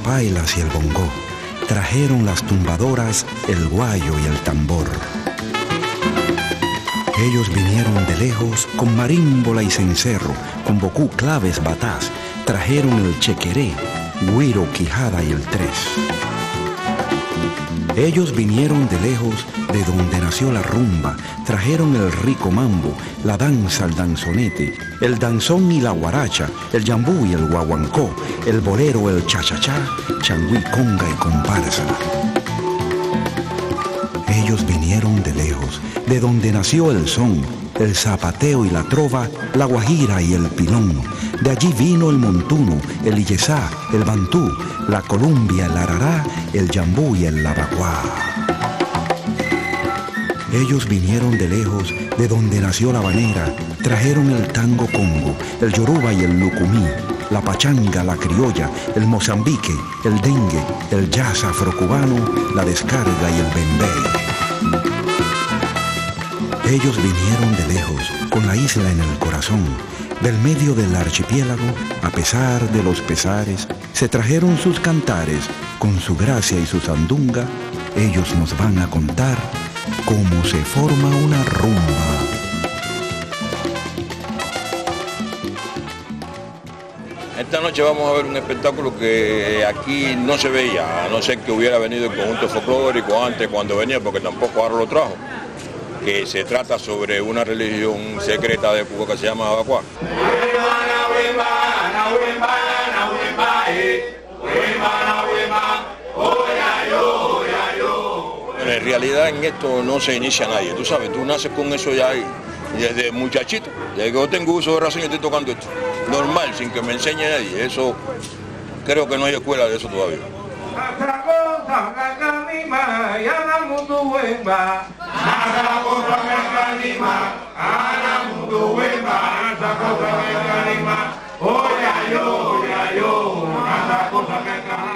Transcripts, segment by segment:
las pailas y el bongó. Trajeron las tumbadoras, el guayo y el tambor. Ellos vinieron de lejos con marímbola y cencerro, con bocú, claves, batás. Trajeron el chequeré, guiro, quijada y el tres. Ellos vinieron de lejos de donde nació la rumba, trajeron el rico mambo, la danza, el danzonete, el danzón y la guaracha, el yambú y el guaguancó, el bolero, el chachachá, changüí, conga y comparsa. Ellos vinieron de lejos, de donde nació el son, el zapateo y la trova, la guajira y el pilón. De allí vino el montuno, el iyesá, el bantú, la columbia, el arará, el yambú y el lavacuá. Ellos vinieron de lejos, de donde nació la banera, trajeron el tango congo, el yoruba y el lucumí, la pachanga, la criolla, el mozambique, el dengue, el jazz afrocubano, la descarga y el bembé. Ellos vinieron de lejos, con la isla en el corazón, del medio del archipiélago, a pesar de los pesares, se trajeron sus cantares, con su gracia y su sandunga, ellos nos van a contar cómo se forma una rumba. Esta noche vamos a ver un espectáculo que aquí no se veía, a no ser que hubiera venido el conjunto folclórico antes cuando venía, porque tampoco ahora lo trajo, que se trata sobre una religión secreta de Cuba que se llama Abacuá. En realidad en esto no se inicia nadie, tú sabes, tú naces con eso ya y desde muchachito, desde que yo tengo uso de razón yo estoy tocando esto, normal, sin que me enseñe nadie, eso creo que no hay escuela de eso todavía.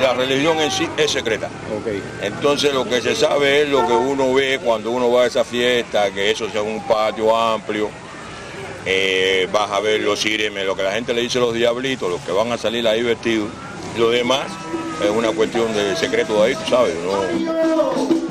La religión en sí es secreta. Entonces lo que se sabe es lo que uno ve cuando uno va a esa fiesta, que eso sea un patio amplio. eh, vas a ver los íremes, lo que la gente le dice los diablitos, los que van a salir ahí vestidos. Lo demás es una cuestión de secreto ahí, tú sabes. ¿no?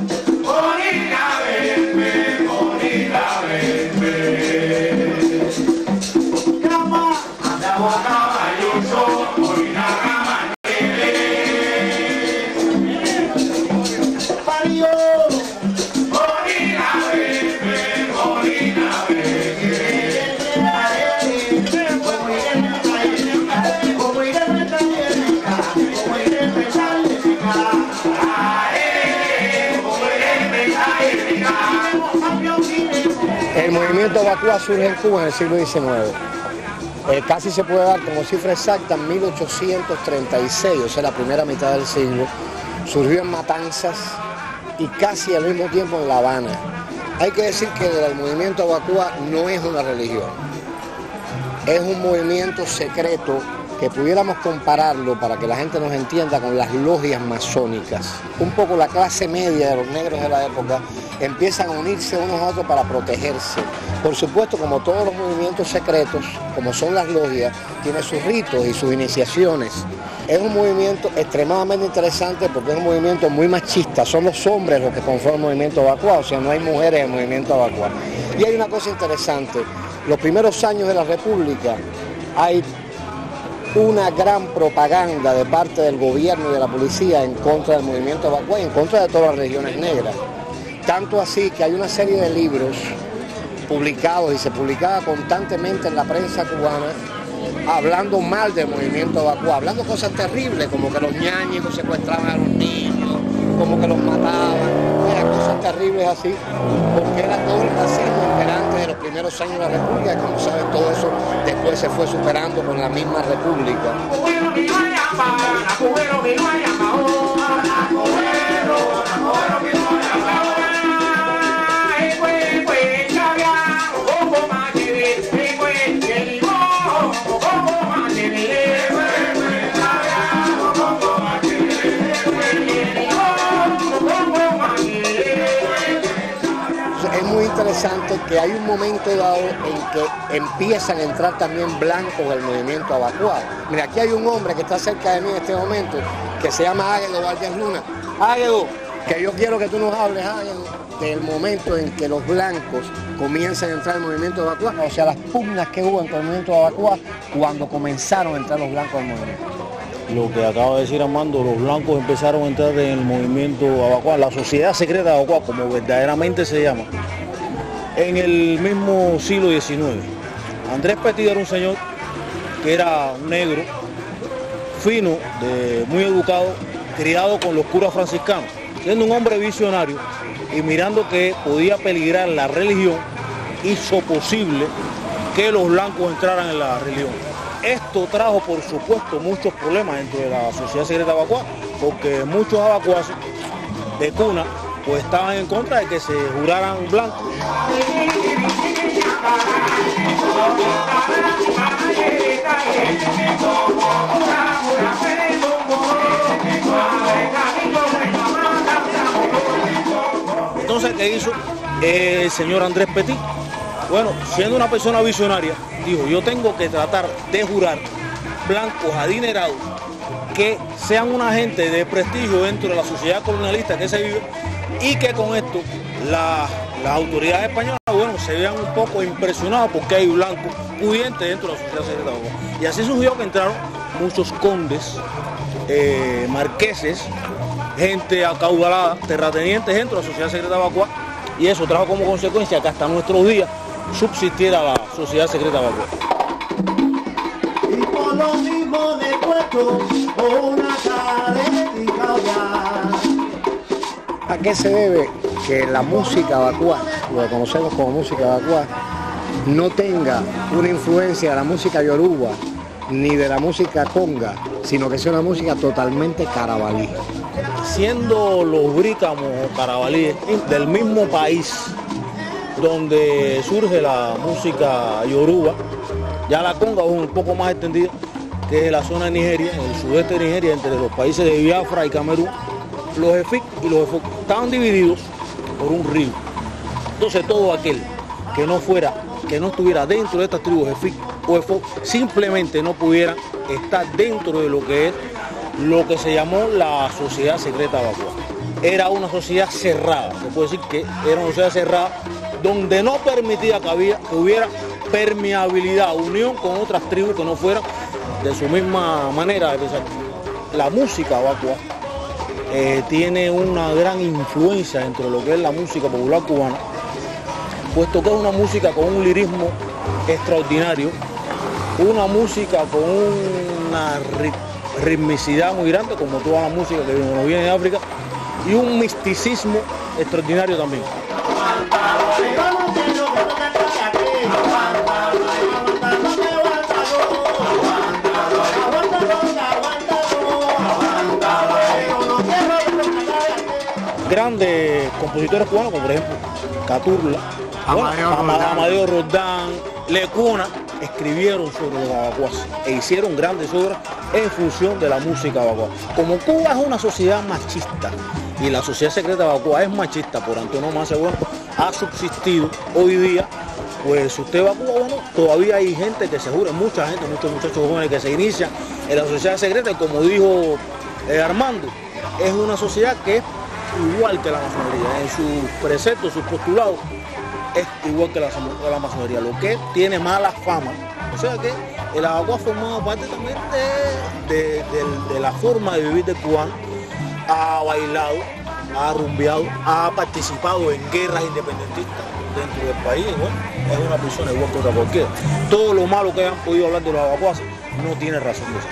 Movimiento Bacúa surge en Cuba en el siglo XIX. Eh, casi se puede dar como cifra exacta en 1836, o sea, la primera mitad del siglo. Surgió en Matanzas y casi al mismo tiempo en La Habana. Hay que decir que el movimiento Bacúa no es una religión, es un movimiento secreto que pudiéramos compararlo para que la gente nos entienda con las logias masónicas. Un poco la clase media de los negros de la época empiezan a unirse unos a otros para protegerse. Por supuesto, como todos los movimientos secretos, como son las logias, tiene sus ritos y sus iniciaciones. Es un movimiento extremadamente interesante porque es un movimiento muy machista. Son los hombres los que conforman el movimiento Abacua, o sea, no hay mujeres en el movimiento Abacua. Y hay una cosa interesante. Los primeros años de la República hay una gran propaganda de parte del gobierno y de la policía en contra del movimiento Abacua y en contra de todas las regiones negras. Tanto así que hay una serie de libros publicados y se publicaba constantemente en la prensa cubana hablando mal del movimiento Abacua, hablando cosas terribles como que los ñañicos secuestraban a los niños, como que los mataban, eran cosas terribles así, porque era todo el racismo imperante de los primeros años de la República, como sabes todo eso después se fue superando con la misma República. Interesante que hay un momento dado en que empiezan a entrar también blancos el movimiento evacuado. Mira, aquí hay un hombre que está cerca de mí en este momento que se llama Águedo Valdés Luna. Águedo, que yo quiero que tú nos hables, Águedo, del momento en que los blancos comienzan a entrar en el movimiento evacuado, o sea, las pugnas que hubo en el movimiento evacuado cuando comenzaron a entrar los blancos el movimiento. Lo que acaba de decir Armando, los blancos empezaron a entrar en el movimiento evacuado, la sociedad secreta evacuada, como verdaderamente se llama, en el mismo siglo XIX. Andrés Petit era un señor que era negro, fino, muy educado, criado con los curas franciscanos, siendo un hombre visionario y mirando que podía peligrar la religión, hizo posible que los blancos entraran en la religión. Esto trajo, por supuesto, muchos problemas dentro de la sociedad secreta evacuada, porque muchos evacuados de cuna pues estaban en contra de que se juraran blancos. Entonces, ¿qué hizo el señor Andrés Petit? Bueno, siendo una persona visionaria, dijo, yo tengo que tratar de jurar blancos adinerados que sean una gente de prestigio dentro de la sociedad colonialista que se vive y que con esto las autoridades españolas bueno, se vean un poco impresionadas porque hay blancos pudientes dentro de la sociedad secreta Y así surgió que entraron muchos condes, eh, marqueses, gente acaudalada, terratenientes dentro de la sociedad secreta vacua y eso trajo como consecuencia que hasta nuestros días subsistiera la sociedad secreta vacua. ¿A qué se debe que la música vacua, lo que conocemos como música vacua, no tenga una influencia de la música yoruba ni de la música conga, sino que sea una música totalmente carabalí? Siendo los brícamos o carabalíes del mismo país donde surge la música yoruba, ya la conga es un poco más extendida, que es la zona de Nigeria, en el sudeste de Nigeria, entre los países de Biafra y Camerún, los EFIC y los EFOC estaban divididos por un río. Entonces todo aquel que no fuera, que no estuviera dentro de estas tribus EFIC o EFOC, simplemente no pudiera estar dentro de lo que es lo que se llamó la sociedad secreta vacua. Era una sociedad cerrada, se puede decir que era una sociedad cerrada donde no permitía que, había, que hubiera permeabilidad, unión con otras tribus que no fueran de su misma manera de pensar. La música vacua eh, tiene una gran influencia dentro de lo que es la música popular cubana, puesto que es una música con un lirismo extraordinario, una música con una ritmicidad muy grande, como toda la música que nos viene de África, y un misticismo extraordinario también. Grandes compositores cubanos, como por ejemplo Caturla, Amadeo, Rodán, Lecuna, escribieron sobre los abacuas e hicieron grandes obras en función de la música abacua. Como Cuba es una sociedad machista y la sociedad secreta abacua es machista por antonomasia, bueno, ha subsistido hoy día pues usted va a Cuba, bueno, todavía hay gente que se jura, mucha gente, muchos muchachos jóvenes que se inician en la sociedad secreta y como dijo eh, Armando, es una sociedad que es igual que la masonería, en sus preceptos, sus postulados, es igual que la, masonería, lo que tiene mala fama. O sea que el agua formado parte también de, la forma de vivir de cubano, ha bailado, ha rumbeado, ha participado en guerras independentistas dentro del país, bueno, es una persona igual que otra cualquiera. Todo lo malo que hayan podido hablar de los abacuaces no tiene razón de ser.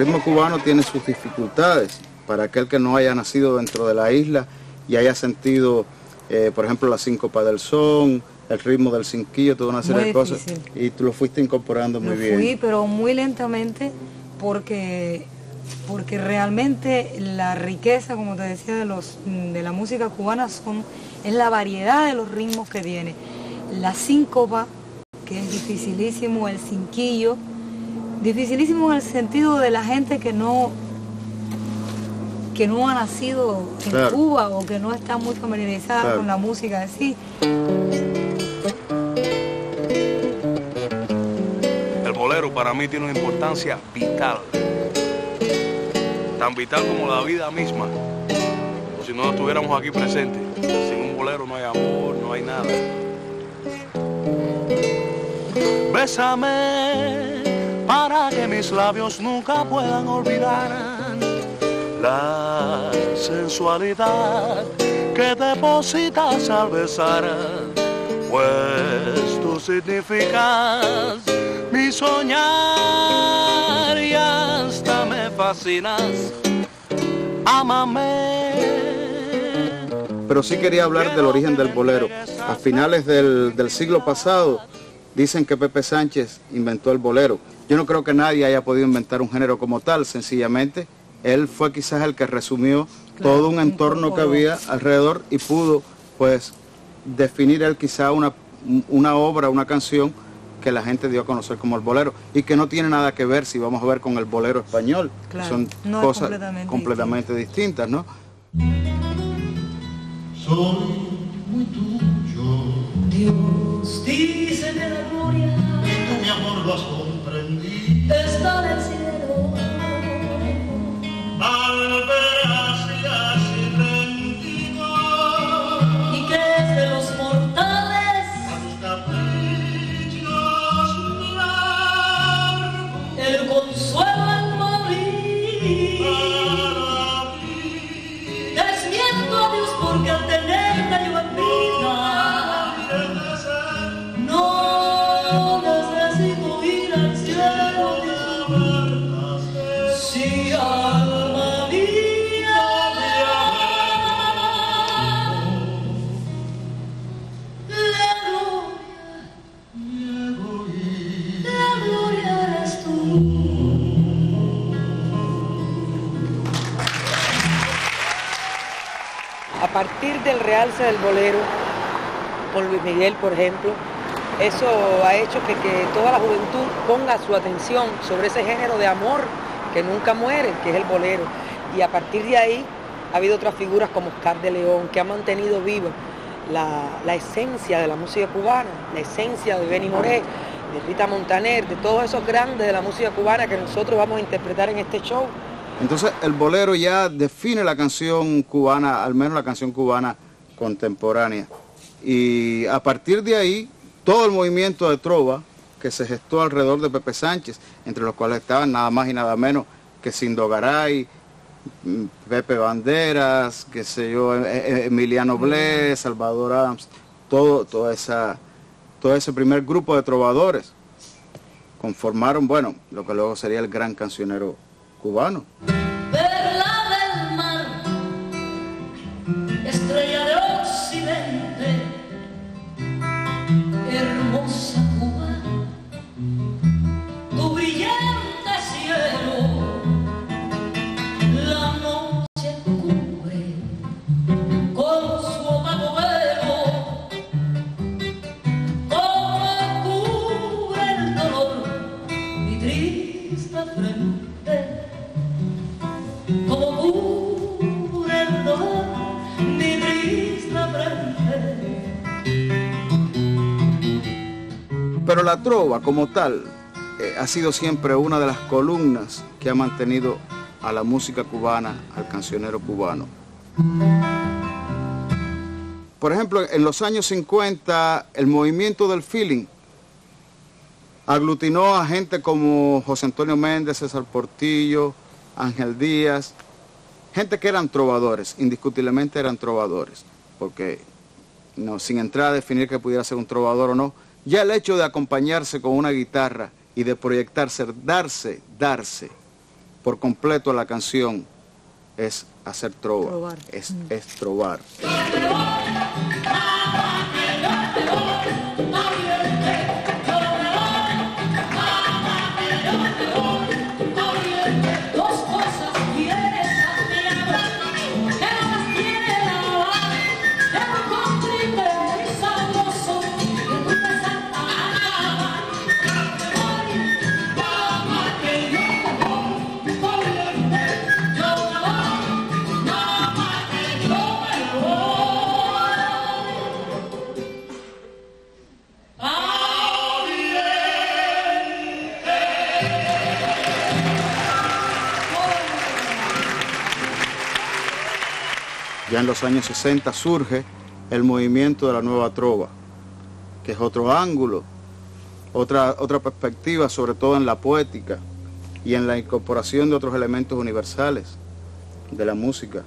Ritmo cubano tiene sus dificultades para aquel que no haya nacido dentro de la isla y haya sentido, eh, por ejemplo, la síncopa del son, el ritmo del cinquillo, toda una serie de cosas. Y tú lo fuiste incorporando muy bien. Fui, pero muy lentamente, porque porque realmente la riqueza, como te decía, de, los, de la música cubana son, es la variedad de los ritmos que tiene. La síncopa, que es dificilísimo, el cinquillo, dificilísimo en el sentido de la gente que no que no ha nacido en Cuba o que no está muy familiarizada con la música así. El bolero para mí tiene una importancia vital, tan vital como la vida misma. O si no estuviéramos aquí presentes, sin un bolero no hay amor, no hay nada. Bésame para que mis labios nunca puedan olvidar la sensualidad que depositas al besar, pues tú significas mi soñar y hasta me fascinas. Ámame. Pero sí quería hablar del origen del bolero. A finales del, del siglo pasado, dicen que Pepe Sánchez inventó el bolero. Yo no creo que nadie haya podido inventar un género como tal, sencillamente él fue quizás el que resumió todo un entorno que había alrededor y pudo pues definir él quizá una, una obra, una canción que la gente dio a conocer como el bolero y que no tiene nada que ver si vamos a ver con el bolero español, son cosas completamente, distintas, ¿no? Soy muy tuyo. Dios dice de la gloria. Del realce del bolero, con Luis Miguel, por ejemplo, eso ha hecho que, que toda la juventud ponga su atención sobre ese género de amor que nunca muere, que es el bolero. Y a partir de ahí ha habido otras figuras como Oscar de León, que han mantenido viva la, la esencia de la música cubana, la esencia de Benny Moré, de Rita Montaner, de todos esos grandes de la música cubana que nosotros vamos a interpretar en este show. Entonces el bolero ya define la canción cubana, al menos la canción cubana contemporánea. Y a partir de ahí, todo el movimiento de trova que se gestó alrededor de Pepe Sánchez, entre los cuales estaban nada más y nada menos que Sindogaray, Pepe Banderas, qué sé yo, e- e- Emiliano Blé, Salvador Adams, todo, esa, todo ese primer grupo de trovadores conformaron, bueno, lo que luego sería el gran cancionero cubano. Perla del mar, estrella de occidente, hermosa Cuba, tu brillante cielo, la noche cubre con su opaco como cubre el dolor mi triste frente la trova como tal eh, ha sido siempre una de las columnas que ha mantenido a la música cubana, al cancionero cubano. Por ejemplo, en los años 50, el movimiento del feeling aglutinó a gente como José Antonio Méndez, César Portillo, Ángel Díaz, gente que eran trovadores, indiscutiblemente eran trovadores, porque no, sin entrar a definir que pudiera ser un trovador o no, ya el hecho de acompañarse con una guitarra y de proyectarse, darse, darse por completo a la canción es hacer trova, Trovar. Es, es trovar. Los años 60 surge el movimiento de la nueva trova, que es otro ángulo, otra, otra perspectiva, sobre todo en la poética y en la incorporación de otros elementos universales de la música.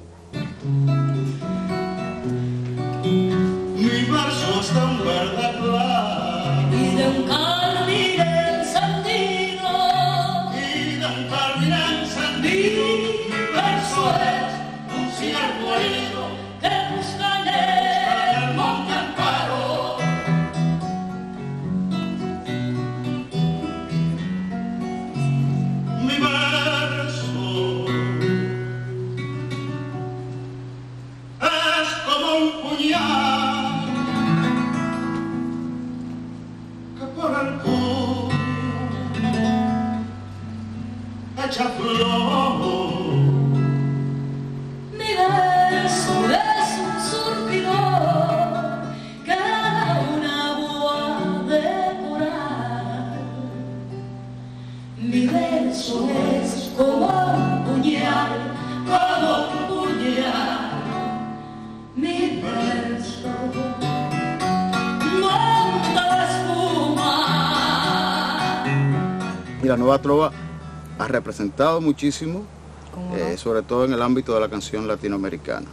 La nueva trova ha representado muchísimo, eh, sobre todo en el ámbito de la canción latinoamericana.